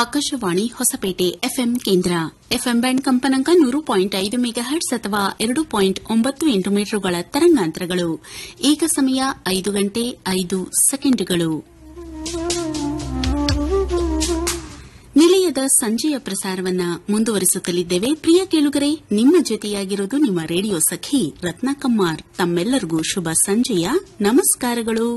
Akashvani Hosapete FM ಕೇಂದ್ರ. FM band ಕಂಪನಾಂಕ ನೂರು ಪಾಯಿಂಟ್ ಐದು ಮೆಗಾಹರ್ಟ್ಸ್ ಅಥವಾ ಎರಡು ಪಾಯಿಂಟ್ ಒಂಬತ್ತು ಎಂಟು ಮೀಟರ್ಗಳ ತರಂಗಾಂತರಗಳು. ಈಗ ಸಮಯ ಐದು ಗಂಟೆ ಐದು ಸೆಕೆಂಡ್ಗಳು. ನಿಲಯದ ಸಂಜೆಯ ಪ್ರಸಾರವನ್ನ ಮುಂದುವರಿಸುತ್ತಲಿದ್ದೇವೆ. ಪ್ರಿಯ ಕೇಳುಗರೆ, ನಿಮ್ಮ ಜೊತೆಯಾಗಿರೋದು ನಿಮ್ಮ ರೇಡಿಯೋ ಸಖಿ ರತ್ನಕಮ್ಮಾರ್. ತಮ್ಮೆಲ್ಲರಿಗೂ ಶುಭ ಸಂಜೆಯ. ನಮಸ್ಕಾರಗಳು.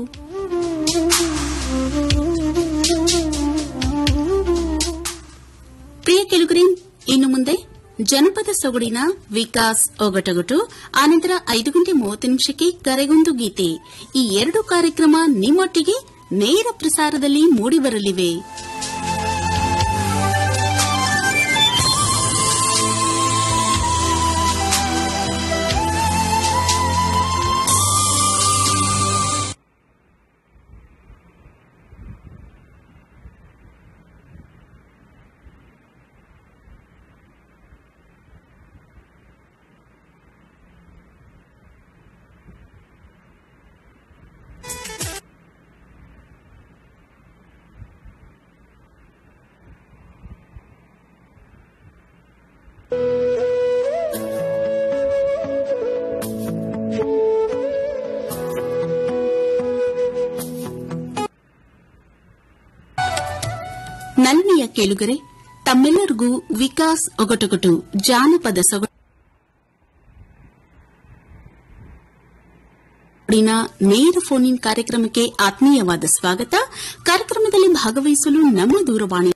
ಪ್ರಿಯ ಕೆಲುಗ್ರೀನ್ ಇನ್ನು ಮುಂದೆ ಜನಪದ ಸೊಗಡಿನ ವಿಕಾಸ್ ಒಗಟೊಗಟು ಆನಂತರ ಐದು ಗಂಟೆ ಮೂವತ್ತು ನಿಮಿಷಕ್ಕೆ ಕರೆಗೊಂದು ಗೀತೆ. ಈ ಎರಡು ಕಾರ್ಯಕ್ರಮ ನಿಮ್ಮೊಟ್ಟಿಗೆ ನೇರ ಪ್ರಸಾರದಲ್ಲಿ ಮೂಡಿಬರಲಿವೆ. ಕೇಳುಗರೆ, ತಮ್ಮೆಲ್ಲರಿಗೂ ವಿಕಾಸ್ ಒಗಟೊಗಟು ಜಾನಪದ ಸೊಗಡಿನ ನೇರ ಫೋನ್ ಕಾರ್ಯಕ್ರಮಕ್ಕೆ ಆತ್ಮೀಯವಾದ ಸ್ವಾಗತ. ಕಾರ್ಯಕ್ರಮದಲ್ಲಿ ಭಾಗವಹಿಸಲು ನಮ್ಮ ದೂರವಾಣಿ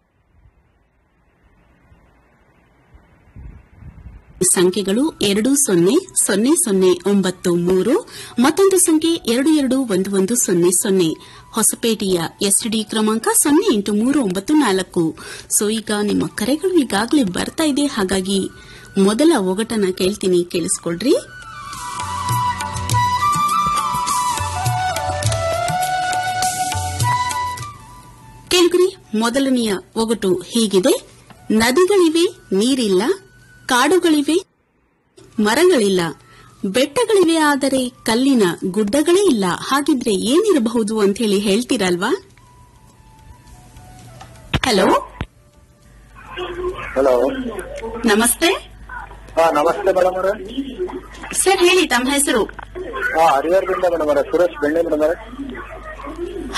ಸಂಖ್ಯೆಗಳು ಎರಡು ಸೊನ್ನೆ ಸೊನ್ನೆ ಸೊನ್ನೆ ಒಂಬತ್ತು ಮೂರು, ಮತ್ತೊಂದು ಸಂಖ್ಯೆ ಎರಡು ಎರಡು ಒಂದು ಒಂದು ಸೊನ್ನೆ ಸೊನ್ನೆ. ಹೊಸಪೇಟೆಯ ಎಸ್ಟಿಡಿ ಕ್ರಮಾಂಕ ಸೊನ್ನೆ ಎಂಟು ಮೂರು ಒಂಬತ್ತು ನಾಲ್ಕು. ಸೊ, ಈಗ ನಿಮ್ಮ ಕರೆಗಳು ಈಗಾಗಲೇ ಬರ್ತಾ ಇದೆ. ಹಾಗಾಗಿ ಮೊದಲ ಒಗಟನ ಕೇಳ್ತೀನಿ. ಕೇಳಿಸ್ಕೊಳ್ರಿ. ಕೇಳುಗರಿ, ಮೊದಲನೆಯ ಒಗಟು ಹೀಗಿದೆ. ನದಿಗಳಿವೆ, ನೀರಿಲ್ಲ. ಕಾಡುಗಳಿವೆ ಮರಗಳಿಲ್ಲ ಬೆಟ್ಟಗಳಿವೆ ಆದರೆ ಕಲ್ಲಿನ ಗುಡ್ಡಗಳೇ ಇಲ್ಲ. ಹಾಗಿದ್ರೆ ಏನಿರಬಹುದು ಅಂತ ಹೇಳಿ ಹೇಳ್ತೀರಲ್ವಾ? ಹಲೋ? ಹಲೋ? ನಮಸ್ತೆ. ನಮಸ್ತೆ ಮೇಡಮ್ ಸರ್ ಹೇಳಿ ತಮ್ಮ ಹೆಸರು? ಹರಿಹರದಿಂದ ಮೇಡಮ್ ಸುರೇಶ್ ಬೆಣ್ಣೆ ಮೇಡಮ್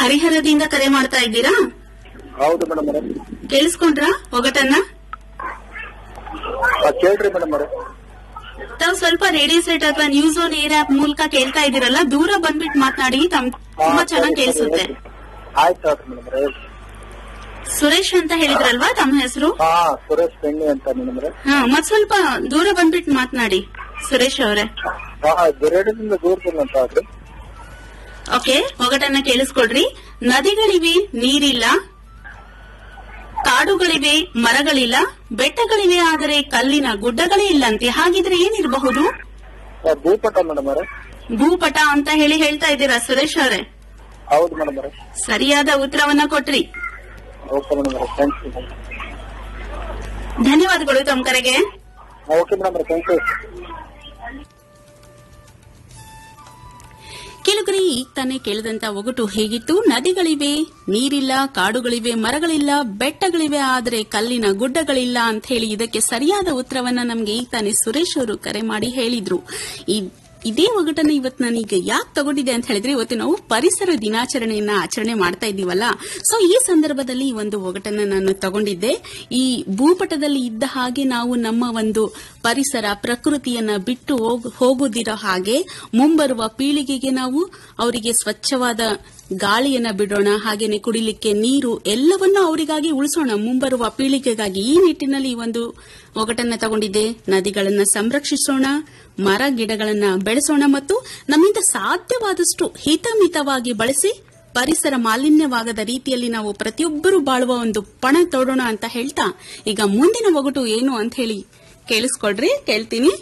ಹರಿಹರದಿಂದ ಕರೆ ಮಾಡ್ತಾ ಇದ್ದೀರಾ? ಹೌದು ಮೇಡಮ್ ಕೇಳಿಸ್ಕೊಂಡ್ರಾ ಒಗಟನ್ನ? ಕೇಳ್ರಿ ಮೇಡಮ್ ಅವರು. ತಾವು ಸ್ವಲ್ಪ ರೇಡಿಯೋ ಸೆಟ್ ಅಥವಾ ನ್ಯೂಸ್ ಆನ್ ಏರ್ ಆಪ್ ಮೂಲಕ ಕೇಳ್ತಾ ಇದೀರಲ್ಲ ದೂರ ಬಂದ್ಬಿಟ್ಟು ಮಾತನಾಡಿ ತಮ್ ತುಂಬಾ ಚೆನ್ನಾಗಿ ಕೇಳಿಸುತ್ತೆ. ಆಯ್ತು ಮೇಡಮ್ ಸುರೇಶ್ ಅಂತ ಹೇಳಿದ್ರಲ್ವಾ ತಮ್ಮ ಹೆಸರು? ಹಾ ಸುರೇಶ್ ಬೆಣ್ಣಿ ಅಂತ ಹಾ ಮತ್ ಸ್ವಲ್ಪ ದೂರ ಬಂದ್ಬಿಟ್ಟು ಮಾತನಾಡಿ ಸುರೇಶ್ ಅವರೇ. ಹಾ ಗಿರೇಡದಿಂದ ದೂರದಲ್ಲಿ ಅಂತ ಆದ್ರಿ. ಓಕೆ ಒಗಟನ್ನ ಕೇಳಿಸ್ಕೊಳ್ರಿ. ನದಿಗಳಿವೆ ನೀರಿಲ್ಲ ಕಾಡುಗಳಿವೆ ಮರಗಳಿಲ್ಲ ಬೆಟ್ಟಗಳಿವೆ ಆದರೆ ಕಲ್ಲಿನ ಗುಡ್ಡಗಳೇ ಇಲ್ಲಂತೆ. ಹಾಗಿದ್ರೆ ಏನಿರಬಹುದು? ಭೂಪಟ ಮೇಡಮ್ ಭೂಪಟ ಅಂತ ಹೇಳಿ ಹೇಳ್ತಾ ಇದ್ದೀರಾ ಸುರೇಶ್ ಅವರೇ? ಹೌದು ಮೇಡಮ್ ಸರಿಯಾದ ಉತ್ತರವನ್ನ ಕೊಟ್ರಿ. ಧನ್ಯವಾದಗಳು ತಮ್ಮ ಕರೆಗೆ ಓಕೆ ಮೇಡಮ್ ಥ್ಯಾಂಕ್ ಯು ಕೆಲವರಿ ಈಗ ತಾನೇ ಕೇಳಿದಂತ ಒಗಟು ಹೇಗಿತ್ತು. ನದಿಗಳಿವೆ, ನೀರಿಲ್ಲ, ಕಾಡುಗಳಿವೆ, ಮರಗಳಿಲ್ಲ, ಬೆಟ್ಟಗಳಿವೆ, ಆದರೆ ಕಲ್ಲಿನ ಗುಡ್ಡಗಳಿಲ್ಲ ಅಂತ ಹೇಳಿ ಇದಕ್ಕೆ ಸರಿಯಾದ ಉತ್ತರವನ್ನ ನಮಗೆ ಈಗ ತಾನೇ ಸುರೇಶ್ ಅವರು ಕರೆ ಮಾಡಿ ಹೇಳಿದ್ರು. ಈ- ಇದೇ ಒಗಟನ್ನ ಇವತ್ತು ನಾನೀಗ ಯಾಕೆ ತಗೊಂಡಿದ್ದೆ ಅಂತ ಹೇಳಿದ್ರೆ ಇವತ್ತು ನಾವು ಪರಿಸರ ದಿನಾಚರಣೆಯನ್ನ ಆಚರಣೆ ಮಾಡ್ತಾ ಇದ್ದೀವಲ್ಲ. ಸೊ ಈ ಸಂದರ್ಭದಲ್ಲಿ ಈ ಒಂದು ಒಗಟನ್ನ ನಾನು ತಗೊಂಡಿದ್ದೆ. ಈ ಭೂಪಟದಲ್ಲಿ ಇದ್ದ ಹಾಗೆ ನಾವು ನಮ್ಮ ಒಂದು ಪರಿಸರ, ಪ್ರಕೃತಿಯನ್ನ ಬಿಟ್ಟು ಹೋಗ್- ಹೋಗುದಿರೋ ಹಾಗೆ ಮುಂಬರುವ ಪೀಳಿಗೆಗೆ ನಾವು ಅವರಿಗೆ ಸ್ವಚ್ಛವಾದ ಗಾಳಿಯನ್ನ ಬಿಡೋಣ, ಹಾಗೇನೆ ಕುಡಿಲಿಕ್ಕೆ ನೀರು ಎಲ್ಲವನ್ನೂ ಅವರಿಗಾಗಿ ಉಳಿಸೋಣ. ಮುಂಬರುವ ಪೀಳಿಗೆಗಾಗಿ ಈ ನಿಟ್ಟಿನಲ್ಲಿ ಒಂದು ಒಗಟನ್ನ ತಗೊಂಡಿದೆ ನದಿಗಳನ್ನು ಸಂರಕ್ಷಿಸೋಣ, ಮರ ಗಿಡಗಳನ್ನು ಬೆಳೆಸೋಣ ಮತ್ತು ನಮ್ಮಿಂದ ಸಾಧ್ಯವಾದಷ್ಟು ಹಿತಮಿತವಾಗಿ ಬಳಸಿ ಪರಿಸರ ಮಾಲಿನ್ಯವಾಗದ ರೀತಿಯಲ್ಲಿ ನಾವು ಪ್ರತಿಯೊಬ್ಬರು ಬಾಳುವ ಒಂದು ಪಣ ತೋಡೋಣ ಅಂತ ಹೇಳ್ತಾ, ಈಗ ಮುಂದಿನ ಒಗಟು ಏನು ಅಂತ ಹೇಳಿ ಕೇಳಿಸ್ಕೊಡ್ರಿ ಕೇಳ್ತೀನಿ.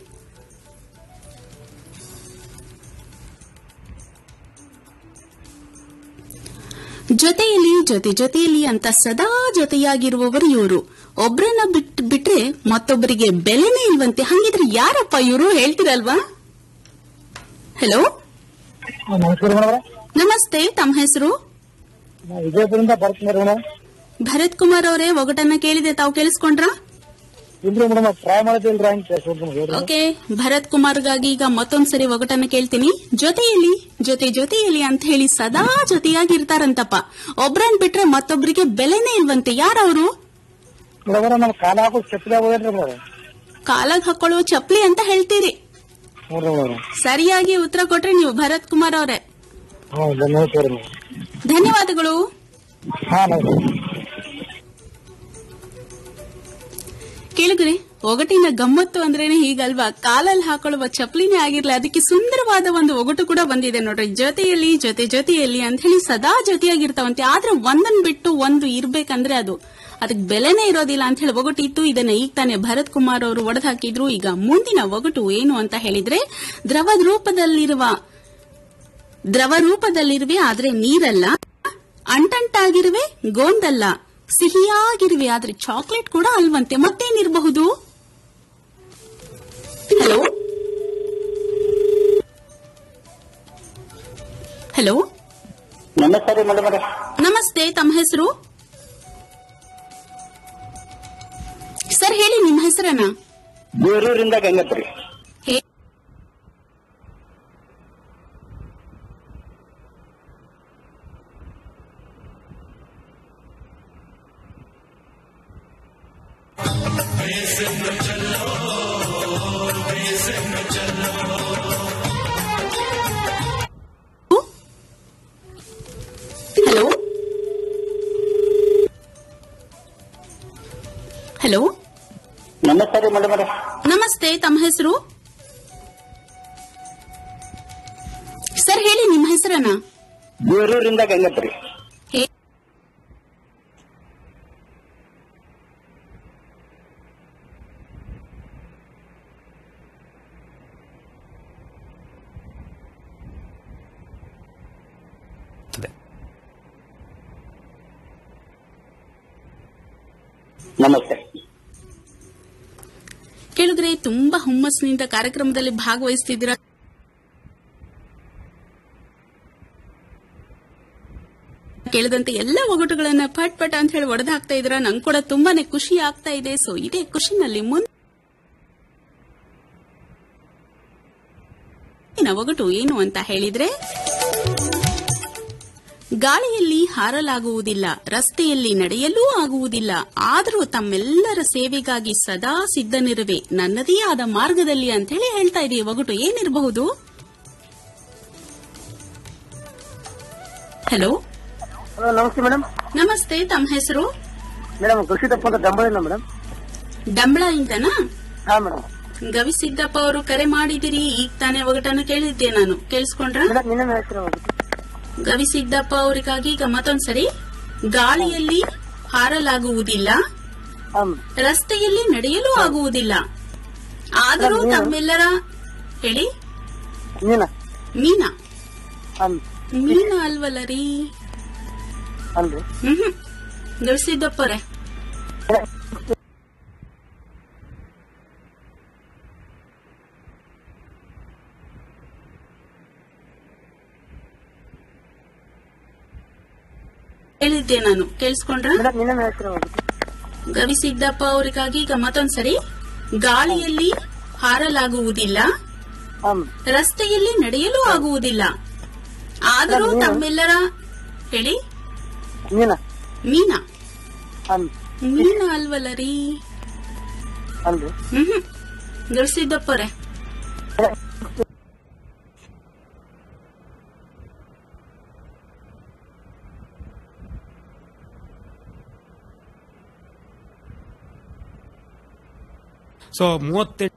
ಜೊತೆಯಲ್ಲಿ ಜೊತೆ ಜೊತೆಯಲ್ಲಿ ಅಂತ ಸದಾ ಜೊತೆಯಾಗಿರುವವರು ಇವರು. ಒಬ್ರನ್ನ ಬಿಟ್ ಬಿಟ್ರೆ ಮತ್ತೊಬ್ಬರಿಗೆ ಬೆಲೆನೇ ಇಲ್ವಂತೆ. ಹಂಗಿದ್ರೆ ಯಾರಪ್ಪ ಇವರು? ಹೇಳ್ತಿರಲ್ವಾ? ಹಲೋ ನಮಸ್ತೆ ತಮ್ಮ ಹೆಸರು? ಭರತ್ ಕುಮಾರ್ ಅವರೇ ಒಗಟನ್ನ ಕೇಳಿದೆ. ತಾವು ಕೇಳಿಸ್ಕೊಂಡ್ರಾ? ಓಕೆ ಭರತ್ ಕುಮಾರ್ಗಾಗಿ ಈಗ ಮತ್ತೊಂದ್ಸರಿ ಒಗಟನ್ನ ಕೇಳ್ತೀನಿ. ಜೊತೆಯಲ್ಲಿ ಜೊತೆ ಜೊತೆಯಲ್ಲಿ ಅಂತ ಹೇಳಿ ಸದಾ ಜೊತೆಯಾಗಿ ಇರ್ತಾರಂತಪ್ಪ ಒಬ್ರನ್ ಬಿಟ್ರೆ ಮತ್ತೊಬ್ರಿಗೆ ಬೆಲೆನೇ ಇಲ್ವಂತೆ ಯಾರವರು? ಚಪ್ಪಲಿ ಕಾಲಾಗ್ ಹಾಕೊಳ್ಳುವ ಚಪ್ಲಿ ಅಂತ ಹೇಳ್ತೀರಿ. ಸರಿಯಾಗಿ ಉತ್ತರ ಕೊಟ್ರೆ ನೀವು ಭರತ್ ಕುಮಾರ್ ಅವರೇ. ಧನ್ಯವಾದಗಳು. ಕೇಳಿದ್ರಿ? ಒಗಟಿನ ಗಮ್ಮತ್ತು ಅಂದ್ರೇನೆ ಹೀಗಲ್ವಾ? ಕಾಲಲ್ಲಿ ಹಾಕೊಳ್ಳುವ ಚಪ್ಪಲಿನೇ ಆಗಿರ್ಲಿ, ಅದಕ್ಕೆ ಸುಂದರವಾದ ಒಂದು ಒಗಟು ಕೂಡ ಬಂದಿದೆ ನೋಡ್ರಿ. ಜೊತೆಯಲ್ಲಿ, ಜೊತೆ ಜೊತೆಯಲ್ಲಿ ಅಂತ ಹೇಳಿ ಸದಾ ಜೊತೆಯಾಗಿರ್ತಾವಂತೆ. ಆದ್ರೆ ಒಂದನ್ ಬಿಟ್ಟು ಒಂದು ಇರ್ಬೇಕಂದ್ರೆ ಅದು. ಅದಕ್ಕೆ ಬೆಲೆನೇ ಇರೋದಿಲ್ಲ ಅಂತ ಹೇಳಿ ಒಗಟು ಇತ್ತು ಇದನ್ನ ಈಗ ತಾನೇ ಭರತ್ ಕುಮಾರ್ ಅವರು ಒಡೆದಾಕಿದ್ರು ಈಗ ಮುಂದಿನ ಒಗಟು ಏನು ಅಂತ ಹೇಳಿದ್ರೆ, ದ್ರವ ರೂಪದಲ್ಲಿರುವ, ದ್ರವ ರೂಪದಲ್ಲಿರುವೆ, ಆದ್ರೆ ನೀರಲ್ಲ. ಅಂಟಂಟಾಗಿರುವೆ, ಗೋಂದಲ್ಲ. ಸಿಹಿಯಾಗಿರುವೆ ಆದ್ರೆ ಚಾಕ್ಲೇಟ್ ಕೂಡ ಅಲ್ವಂತೆ. ಮತ್ತೇನಿರಬಹುದು? ಹಲೋ ಹಲೋ ನಮಸ್ತೆ ತಮ್ಮ ಹೆಸರು? ಸರ್ ಹೇಳಿ ನಿಮ್ಮ ಹೆಸರನ್ನ. ಬೇರೂರಿಂದ ಗಂಗತ್ರಿ. ಬೇರೂರಿಂದ ಗಂಗತ್ರಿ ಹೇ- ನಮಸ್ತೆ. ಕೇಳಿದ್ರೆ ತುಂಬಾ ಹುಮ್ಮಸ್ಸಿನಿಂದ ಕಾರ್ಯಕ್ರಮದಲ್ಲಿ ಭಾಗವಹಿಸ್ತಿದ್ದೀರಾ? ಕೇಳಿದಂತೆ ಎಲ್ಲ ಒಗಟುಗಳನ್ನ ಪಟ್ ಪಟ್ ಅಂತ ಹೇಳಿ ಒಡೆದಾಕ್ತಾ ಇದ್ರ ನಂಗೆ ಕೂಡ ತುಂಬಾನೇ ಖುಷಿ ಆಗ್ತಾ ಇದೆ. ಸೊ ಇದೇ ಖುಷಿನಲ್ಲಿ ಮುಂದಿನ ಒಗಟು ಏನು ಅಂತ ಹೇಳಿದ್ರೆ, ಗಾಳಿಯಲ್ಲಿ ಹಾರಲಾಗುವುದಿಲ್ಲ, ರಸ್ತೆಯಲ್ಲಿ ನಡೆಯಲೂ ಆಗುವುದಿಲ್ಲ. ಆದರೂ ತಮ್ಮೆಲ್ಲರ ಸೇವೆಗಾಗಿ ಸದಾ ಸಿದ್ಧನಿರುವೆ. ನನ್ನದೇ ಆದ ಮಾರ್ಗದಲ್ಲಿ ಅಂತ ಹೇಳಿ ಹೇಳ್ತಾ ಇದೀವಿ ಒಗಟು. ಏನಿರಬಹುದು? ಹಲೋ ನಮಸ್ತೆ ಮೇಡಮ್. ನಮಸ್ತೆ ತಮ್ಮ ಹೆಸರು? ಮೇಡಮ್ ಗವಿಸಿದ್ದಪ್ಪ ಅಂತ ಡಂಬಳಿನ ಮೇಡಮ್? ಡಂಬಳ ಇಂದನಾ ಹಾ ಮೇಡಮ್. ಗವಿಸಿದ್ದಪ್ಪ ಅವರು ಕರೆ ಮಾಡಿದಿರಿ ಈಗ ತಾನೇ ಒಗಟನ್ನು ಕೇಳಿದ್ದೆ ನಾನು. ಕೇಳಿಸ್ಕೊಂಡ್ರ? ಮೇಡಮ್ ಹೆಸರು ಗವಿಸಿದ್ದಪ್ಪ ಅವರಿಗಾಗಿ ಈಗ ಮತ್ತೊಂದ್ಸರಿ ಗಾಳಿಯಲ್ಲಿ ಹಾರಲಾಗುವುದಿಲ್ಲ ರಸ್ತೆಯಲ್ಲಿ ನಡೆಯಲು ಆಗುವುದಿಲ್ಲ. ಆದರೂ ತಮ್ಮೆಲ್ಲರ ಹೇಳಿ? ಮೀನಾ? ಮೀನ ಅಲ್ವಲ್ಲ ರೀ? ಅಲ್ರಿ? ಹ್ಮ್ ಹೇಳಿದ್ದೆ ನಾನು. ಕೇಳಿಸ್ಕೊಂಡ್ರ? ಗವಿಸಿದ್ದಪ್ಪ ಅವರಿಗಾಗಿ ಈಗ ಮತ್ತೊಂದ್ಸರಿ ಗಾಳಿಯಲ್ಲಿ ಹಾರಲಾಗುವುದಿಲ್ಲ ರಸ್ತೆಯಲ್ಲಿ ನಡೆಯಲು ಆಗುವುದಿಲ್ಲ. ಆದರೂ ತಮ್ಮೆಲ್ಲರ ಹೇಳಿ. ಮೀನಾ? ಮೀನಾ? ಮೀನ ಅಲ್ವಲ್ಲ ರೀ? ಅಲ್ರಿ. ಹ್ಮ್ ಗಳಿಸಿದ್ದಪ್ಪರೆ ಸೊ ಮೂವತ್ತೆಂಟು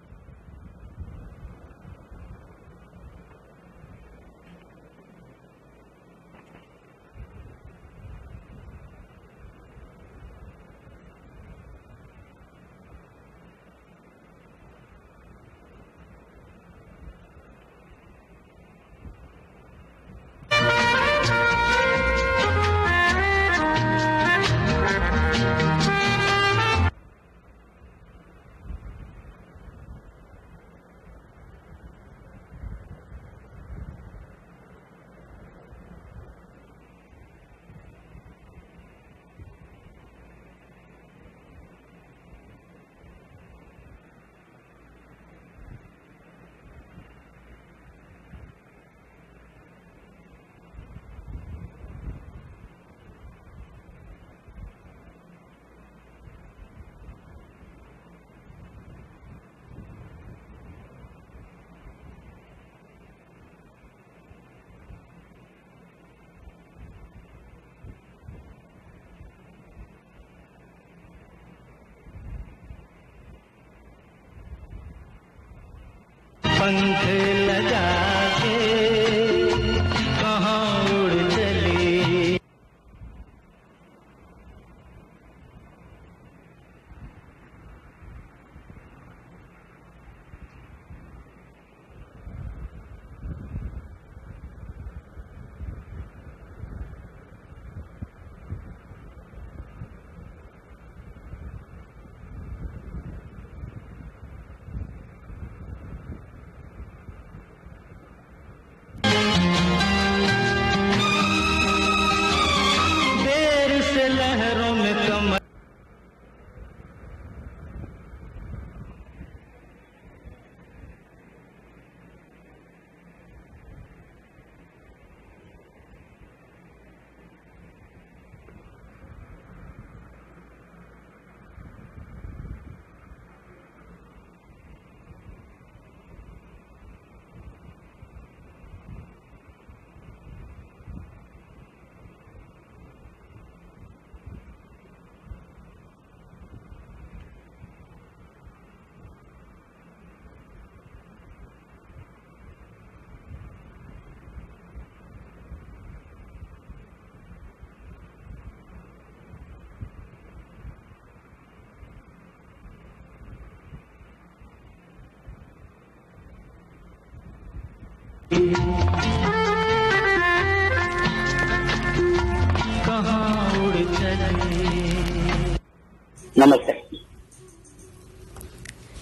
ನಮಸ್ತೆ.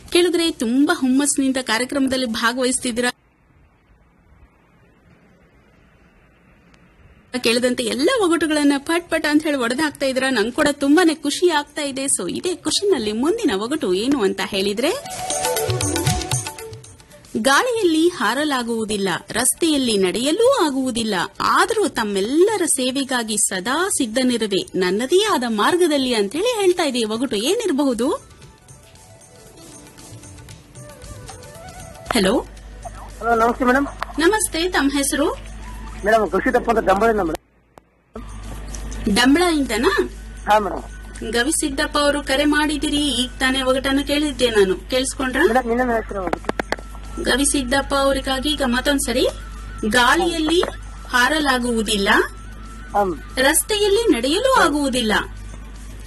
ಕೇಳಿದ್ರೆ ತುಂಬಾ ಹುಮ್ಮಸ್ನಿಂದ ಕಾರ್ಯಕ್ರಮದಲ್ಲಿ ಭಾಗವಹಿಸ್ತಿದ್ದೀರಾ? ಕೇಳಿದಂತೆ ಎಲ್ಲ ಒಗಟುಗಳನ್ನ ಪಟ್ ಪಟ್ ಅಂತ ಹೇಳಿ ಒಡೆದಾಕ್ತಾ ಇದ್ರ ನಂಗೆ ಕೂಡ ತುಂಬಾನೇ ಖುಷಿ ಆಗ್ತಾ ಇದೆ. ಸೊ ಇದೇ ಖುಷಿನಲ್ಲಿ ಮುಂದಿನ ಒಗಟು ಏನು ಅಂತ ಹೇಳಿದ್ರೆ ಗಾಳಿಯಲ್ಲಿ ಹಾರಲಾಗುವುದಿಲ್ಲ ರಸ್ತೆಯಲ್ಲಿ ನಡೆಯಲೂ ಆಗುವುದಿಲ್ಲ. ಆದರೂ ತಮ್ಮೆಲ್ಲರ ಸೇವೆಗಾಗಿ ಸದಾ ಸಿದ್ಧನಿರುವೆ. ನನ್ನದೇ ಆದ ಮಾರ್ಗದಲ್ಲಿ ಅಂತೇಳಿ ಹೇಳ್ತಾ ಇದೆ ಒಗಟು ಏನಿರಬಹುದು? ಹಲೋ ನಮಸ್ತೆ ಮೇಡಮ್ ನಮಸ್ತೆ ತಮ್ಮ ಹೆಸರು? ಮೇಡಮ್ ಅಂತ ಇಂದನಾ? ಹಾ ಮೇಡಮ್ ಗವಿಸಿದ್ದಪ್ಪ ಅವರು ಕರೆ ಮಾಡಿದಿರಿ. ಈಗ ತಾನೇ ಒಗಟನ್ನು ಕೇಳಿದ್ದೆ ನಾನು. ಕೇಳಿಸ್ಕೊಂಡ್ರ? ಮೇಡಮ್ ಇನ್ನೊಂದು ಹೆಸರು ಗವಿಸಿದ್ದಪ್ಪ ಅವರಿಗಾಗಿ ಈಗ ಮತ್ತೊಂದ್ಸರಿ ಗಾಳಿಯಲ್ಲಿ ಹಾರಲಾಗುವುದಿಲ್ಲ. ರಸ್ತೆಯಲ್ಲಿ ನಡೆಯಲು ಆಗುವುದಿಲ್ಲ.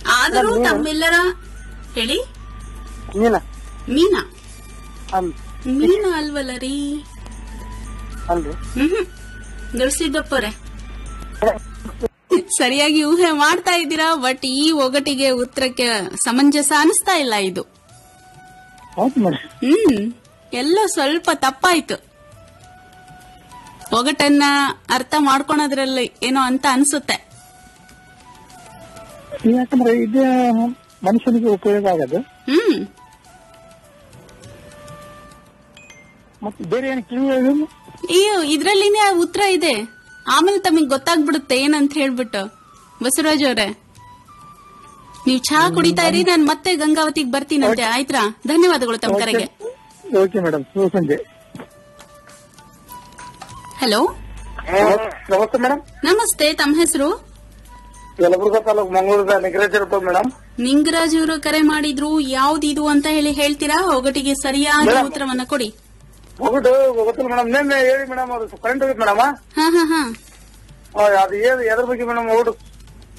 ಆದರೂ ತಮ್ಮೆಲ್ಲರ ಹೇಳಿ. ಮೀನಾ. ಮೀನಾ. ಅಲ್ವಲ್ಲ ರೀ? ಹ್ಮ್ ಗವಿಸಿದ್ದಪ್ಪರೇ ಸರಿಯಾಗಿ ಊಹೆ ಮಾಡ್ತಾ ಇದ್ದೀರಾ? ಬಟ್ ಈ ಒಗಟಿಗೆ ಉತ್ತರಕ್ಕೆ ಸಮಂಜಸ ಅನಿಸ್ತಾ ಇಲ್ಲ ಇದು. ಹ್ಮ್. ಎಲ್ಲ ಸ್ವಲ್ಪ ತಪ್ಪಾಯ್ತು. ಒಗಟನ್ನ ಅರ್ಥ ಮಾಡ್ಕೊಳೋದ್ರಲ್ಲಿ ಏನೋ ಅಂತ ಅನ್ಸುತ್ತೆ. ಯಾಕಂದ್ರೆ ಇದೇ ಮನುಷ್ಯನಿಗೆ ಉಪಯೋಗ ಆಗದು. ಹ್ಮ್. ಮತ್ತೆ ಬೇರೆ ಏನು ಕಿವಿ ಅಯ್ಯೋ ಇದ್ರಲ್ಲಿನೇ ಉತ್ತರ ಇದೆ. ಆಮೇಲೆ ತಮಗ್ ಗೊತ್ತಾಗ್ಬಿಡುತ್ತೆ ಏನಂತ ಹೇಳ್ಬಿಟ್ಟು. ಬಸವರಾಜ್ ಅವ್ರೆ ನೀವ್ ಚಹಾ ಕುಡಿತಾ ಇರಿ ನಾನ್ ಮತ್ತೆ ಗಂಗಾವತಿಗೆ ಬರ್ತೀನಂತೆ ಆಯ್ತಾ ಧನ್ಯವಾದಗಳು ತಮ್ಮ ಕರೆಗೆ ಓಕೆ ಮೇಡಮ್ ಶುಭ ಸಂಜೆ. ಹಲೋ ನಮಸ್ತೆ ಮೇಡಮ್. ನಮಸ್ತೆ ತಮ್ಮ ಹೆಸರು? ಯಲಬುರ್ಗಾ ತಾಲೂಕು ಮಂಗಳೂರದ ನಿಗ್ರಹಿಸಿರಪ್ಪ ಮೇಡಮ್. ನಿಂಗರಾಜ್ ಅವರು ಕರೆ ಮಾಡಿದ್ರು ಯಾವ್ದಿದು ಅಂತ ಹೇಳಿ ಹೇಳ್ತೀರಾ? ಒಗಟಿಗೆ ಸರಿಯಾದ. ಉತ್ತರವನ್ನ ಕೊಡಿ. ಒಗಟು ಗೊತ್ತಿಲ್ಲ ಮೇಡಮ್ ನಿನ್ನೆ ಹೇಳಿ ಮೇಡಮ್ ಅವರು ಕರೆಂಟ್ ಹೋಗಿತ್ತು ಮೇಡಮ್. ಹಾ ಹಾ ಹಾ. ಅದು ಏನು ಎದ್ರ ಬಗ್ಗೆ ಮೇಡಮ್ ಒಗಟು?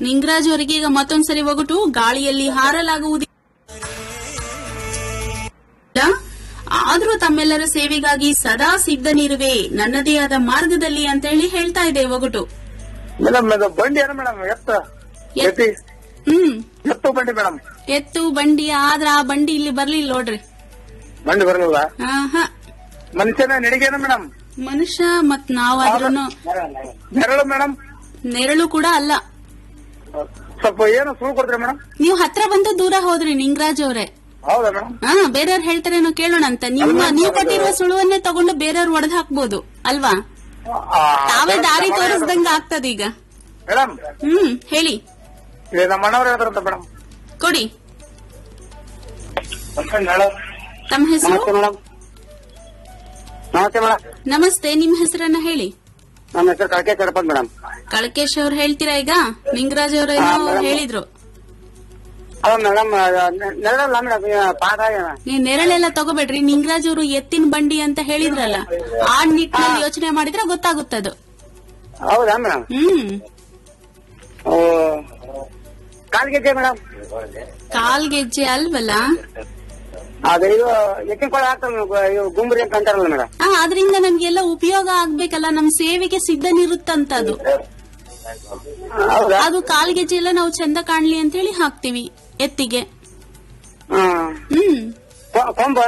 ನಿಂಗರಾಜ್ ಅವರಿಗೆ ಈಗ ಮತ್ತೊಂದ್ಸರಿ ಒಗಟು ಗಾಳಿಯಲ್ಲಿ ಹಾರಲಾಗುವುದಿಲ್ಲ. ಆದ್ರೂ ತಮ್ಮೆಲ್ಲರ ಸೇವೆಗಾಗಿ ಸದಾ ಸಿದ್ಧನಿರುವೆ ನನ್ನದೇ ಆದ ಮಾರ್ಗದಲ್ಲಿ ಅಂತ ಹೇಳಿ ಹೇಳ್ತಾ ಇದೆ ಒಗಟು. ಮೇಡಮ್ ಅದು ಬಂಡಿ ಏನ ಮೇಡಮ್? ಎತ್ತ? ಎತ್- ಎತ್ತಿ? ಹ್ಮ್. ಎತ್ತು ಬಂಡಿ ಮೇಡಮ್. ಎತ್ತು ಬಂಡಿ ಆದ್ರ ಆ ಬಂಡಿ ಇಲ್ಲಿ ಬರ್ಲಿಲ್ಲ ನೋಡ್ರಿ. ಬಂಡಿ ಹಾ ಹಾ. ಮನುಷ್ಯನ ನಡಿಗೆನ ಮೇಡಮ್? ಮನುಷ್ಯ ಮತ್ ನಾವಾದ್ರೂ ನೆರಳು ಮೇಡಮ್? ನೆರಳು ಕೂಡ ಅಲ್ಲ. ಸ್ವಲ್ಪ ಏನು ಸುಳ್ಳು ಕೊಡ್ತೀರಾ ಮೇಡಮ್? ನೀವು ಹತ್ರ ಬಂದು ದೂರ ಹೋದ್ರಿ ನಿಂಗರಾಜ್ ಅವ್ರೆ. ಹಾ ಬೇರೆಯವ್ರು ಹೇಳ್ತಾರೇನೋ ಕೇಳೋಣ ಅಂತ ನಿಮ್ಮ ನೀವು ಕೊಟ್ಟಿರುವ ಸುಳುವನ್ನೇ ತಗೊಂಡು ಬೇರೆಯವ್ರು ಒಡೆದು ಹಾಕ್ಬೋದು ಅಲ್ವಾ? ತಾವೇ ದಾರಿ ತೋರಿಸ್ದಂಗ ಆಗ್ತದ ಈಗ. ಮೇಡಮ್ ಹ್ಮ್ ಹೇಳಿ. ಇಲ್ಲಿ ನಮ್ಮ ಅಣ್ಣವ್ರು ಹೇಳ್ತಾರಂತ ಮೇಡಮ್ ಕೊಡಿ. ತಮ್ಮ ಹೆಸರು? ನಮಸ್ತೆ ಮೇಡಮ್ ನಮಸ್ತೆ ನಿಮ್ ಹೆಸರನ್ನ ಹೇಳಿ. ನಮ್ಮ ಹೆಸರು ಕಳಕೇಶ್ ಮೇಡಮ್ ಕಳಕೇಶ್ ಅವ್ರು ಹೇಳ್ತೀರಾ ಈಗ? ನಿಂಗರಾಜ್ ಅವ್ರೇನೋ ಹೇಳಿದ್ರು. ನೀವ್ ನೆರಳೆಲ್ಲ ತಗೋಬೇಡ್ರಿ. ನಿಂಗರಾಜ್ ಅವರು ಎತ್ತಿನ ಬಂಡಿ ಅಂತ ಹೇಳಿದ್ರಲ್ಲ ಆ ನಿಟ್ಟಿನಲ್ಲಿ ಯೋಚನೆ ಮಾಡಿದ್ರೆ ಗೊತ್ತಾಗುತ್ತದು. ಹೌದಾ ಮೇಡಮ್ ಹ್ಮ್. ಕಾಲ್ಗೆಜ್ಜೆ ಮೇಡಮ್ ಕಾಲ್ಗೆಜ್ಜೆ ಅಲ್ವಲ್ಲ? ಅದೇ ಇದು ಎತ್ತಿನ ಕೊಳ ಹಾಕ್ತಾರೆ ಇವು ಗುಂಬ್ರಿ ಅಂತ ಅಂತಾರಲ್ಲ ಮೇಡಮ್ ಅದ್ರಿಂದ ನಮ್ಗೆಲ್ಲ ಉಪಯೋಗ ಆಗ್ಬೇಕಲ್ಲ ನಮ್ ಸೇವೆಗೆ ಸಿದ್ಧನಿರುತ್ತಂತದು ಅದು ಕಾಲ್ಗೆಜ್ಜೆ ಎಲ್ಲ ನಾವು ಚಂದ ಕಾಣ್ಲಿ ಅಂತ ಹೇಳಿ ಹಾಕ್ತಿವಿ. ಎತ್ತಿಗೆ? ಹ್ಮ್. ಕೊಂಬ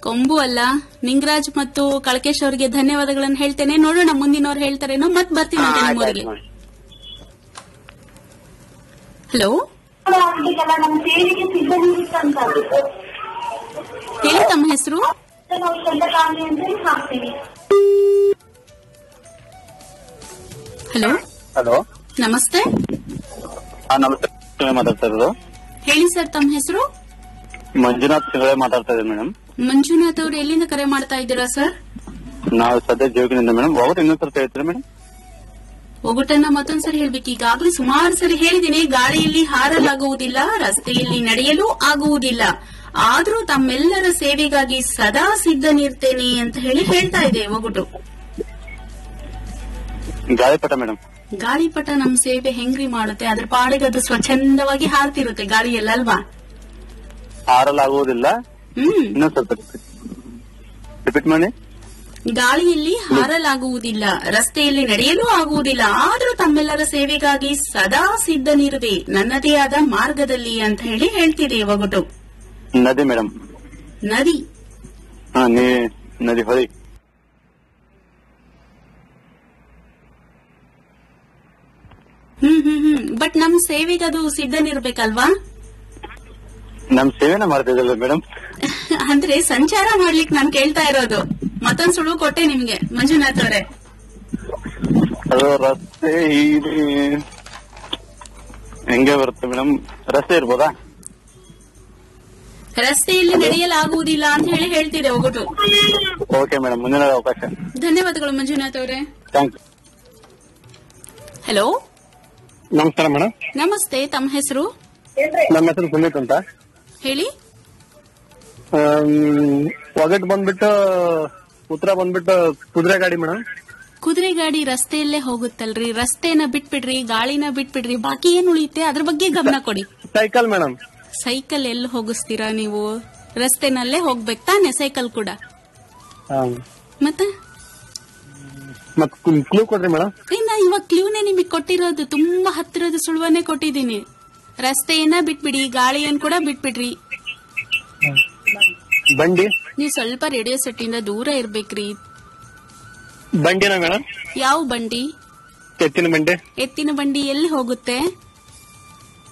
ಕೊಂಬು. ಅಲ್ಲ. ನಿಂಗರಾಜ್ ಮತ್ತು ಕಳಕೇಶ್ ಅವರಿಗೆ ಧನ್ಯವಾದಗಳನ್ನು ಹೇಳ್ತೇನೆ. ನೋಡೋಣ ಮುಂದಿನವ್ರು ಹೇಳ್ತಾರೇನೋ ಮತ್ ಬರ್ತೀನಿ ನಿಮ್ಮೂರಿಗೆ. ಹಲೋ ಹೇಳಿ ತಮ್ಮ ಹೆಸರು? Hello hello? ನಮಸ್ತೆ. ಹಾ ನಮಸ್ತೆ ಮಾತಾಡ್ತಾ ಇರೋದು? ಹೇಳಿ ಸರ್ ತಮ್ಮ ಹೆಸರು? ಮಂಜುನಾಥ್ ಸಿಂಗಳೇ ಮಾತಾಡ್ತಾ ಇದ್ದೀನಿ ಮೇಡಮ್. ಮಂಜುನಾಥ್ ಅವರು ಎಲ್ಲಿಂದ ಕರೆ ಮಾಡ್ತಾ ಇದ್ದೀರಾ ಸರ್? ನಾವು ಸದ್ಯ ಜೋಗಿನಿಂದ ಮೇಡಮ್. ಹೋಗುತ್ತೆ ಇನ್ನೊಂದ್ ಸ್ವಲ್ಪ ಹೇಳ್ತೀರಾ ಮೇಡಮ್? ಒಗಟನ್ನ ಮತ್ತೊಂದ್ಸರಿ ಹೇಳ್ಬೇಕು. ಈಗಾಗಲೇ ಸುಮಾರು ಸರಿ ಹೇಳಿದ್ದೀನಿ. ಗಾಳಿಯಲ್ಲಿ ಹಾರಲಾಗುವುದಿಲ್ಲ ರಸ್ತೆಯಲ್ಲಿ ನಡೆಯಲು ಆಗುವುದಿಲ್ಲ. ಆದ್ರೂ ತಮ್ಮೆಲ್ಲರ ಸೇವೆಗಾಗಿ ಸದಾ ಸಿದ್ಧನಿರ್ತೇನೆ ಅಂತ ಹೇಳಿ ಹೇಳ್ತಾ ಇದೆ ಒಗಟು ಗಾಳಿಪಟ ಮೇಡಮ್. ಗಾಳಿಪಟ ನಮ್ ಸೇವೆ ಹೆಂಗ್ರಿ ಮಾಡುತ್ತೆ? ಅದ್ರ ಪಾಡಿಗೆ ಅದು ಸ್ವಚ್ಛಂದವಾಗಿ ಹಾರ್ತಿರುತ್ತೆ ಗಾಳಿಯಲ್ಲಲ್ವಾ ಹಾರಲಾಗುವುದಿಲ್ಲ. ಹ್ಮ್. ಇನ್ನೊಂದ್ ಸ್ವಲ್ಪ ರಿಪೀಟ್ ಮಾಡಿ. ಗಾಳಿಯಲ್ಲಿ ಹಾರಲಾಗುವುದಿಲ್ಲ ರಸ್ತೆಯಲ್ಲಿ ನಡೆಯಲು ಆಗುವುದಿಲ್ಲ ಆದ್ರೂ ತಮ್ಮೆಲ್ಲರ ಸೇವೆಗಾಗಿ ಸದಾ ಸಿದ್ಧನಿರುವೆ. ನನ್ನದೇ ಆದ ಮಾರ್ಗದಲ್ಲಿ ಅಂತ ಹೇಳಿ ಹೇಳ್ತಿದೆ ಒಗಟು ನದಿ ಮೇಡಮ್. ನದಿ. ಹಾ ನದಿ ಹೊಳಿ ಹ್ಮ್ ಹ್ಮ್ ಹ್ಮ್ ಬಟ್ ನಮ್ ಸೇವೆಗೆ ಅದು ಸಿದ್ಧನಿರ್ಬೇಕಲ್ವಾ? ನಮ್ ಸೇವೆನ ಮಾಡ್ತಿದ್ದಲ್ಲ ಮೇಡಮ್ ಅಂದ್ರೆ ಸಂಚಾರ ಮಾಡ್ಲಿಕ್ಕೆ ನಾನು ಕೇಳ್ತಾ ಇರೋದು. ಮತ್ತೊಂದ್ ಸುಳು ಕೊಟ್ಟೆ ನಿಮ್ಗೆ ಮಂಜುನಾಥ್ ಅವರೇ. ಅದು ರಸ್ತೆ ಈ ಹೆಂಗೆ ಬರುತ್ತೆ ಮೇಡಮ್ ರಸ್ತೆ ಇರ್ಬೋದಾ? ರಸ್ತೆಯಲ್ಲಿ ನಡೆಯಲಾಗುವುದಿಲ್ಲ ಅಂತ ಹೇಳಿ ಹೇಳ್ತಿದೆ ಒಗಟು ಓಕೆ ಮೇಡಮ್ ಮುಂದಿನ ಅವಕಾಶ. ಧನ್ಯವಾದಗಳು ಮಂಜುನಾಥ್ ಅವರೇ. Thank you. ಹಲೋ ನಮಸ್ಕಾರ ಮೇಡಮ್. ನಮಸ್ತೆ ತಮ್ಮ ಹೆಸರು? ನಮ್ಮ ಹೆಸರು ಸುಮಿತ್ ಅಂತ. ಹೇಳಿ. ಒಗಟ್ ಬಂದ್ಬಿಟ್ಟು ಉತ್ತರ ಬಂದ್ಬಿಟ್ಟು ಕುದುರೆ ಗಾಡಿ ಮೇಡಮ್. ಕುದುರೆ ಗಾಡಿ ರಸ್ತೆಯಲ್ಲೇ ಹೋಗುತ್ತಲ್ರಿ. ರಸ್ತೆನ ಬಿಟ್ಬಿಡ್ರಿ ಗಾಳಿನ ಬಿಟ್ಬಿಡ್ರಿ. ಬಾಕಿ ಏನ್ ಉಳಿಯುತ್ತೆ? ಅದ್ರ ಬಗ್ಗೆ ಗಮನ ಕೊಡಿ. Cycle madam. ಸೈಕಲ್ ಎಲ್ಲಿ ಹೋಗಿಸ್ತೀರಾ ನೀವು? ರಸ್ತೆನಲ್ಲೇ ಹೋಗ್ಬೇಕು ತಾನೆ ಸೈಕಲ್ ಕೂಡ? ಮತ್ತೆ? ಮತ್ ಕ್ಲೂ ಕೊಡ್ರಿ ಮೇಡಮ್ ಇನ್ನ ಇವಾಗ ಕ್ಲೂನೇ ನಿಮಗೆ ಕೊಟ್ಟಿರೋದು ತುಂಬಾ ಹತ್ತಿರದ ಸುಳುವನ್ನೇ ಕೊಟ್ಟಿದ್ದೀನಿ. ರಸ್ತೆಯನ್ನ ಬಿಟ್ಬಿಡಿ ಗಾಳಿಯನ್ನ ಕೂಡ ಬಿಟ್ಬಿಡ್ರಿ. ಬಂಡಿ? ನೀವು ಸ್ವಲ್ಪ ರೇಡಿಯೋ ಸೆಟ್ ಇಂದ ದೂರ ಇರ್ಬೇಕ್ರಿ. ಬಂಡಿನ ಮೇಡಮ್ ಯಾವ ಬಂಡಿ? ಎತ್ತಿನ ಬಂಡಿ. ಎತ್ತಿನ ಬಂಡಿ ಎಲ್ಲಿ ಹೋಗುತ್ತೆ?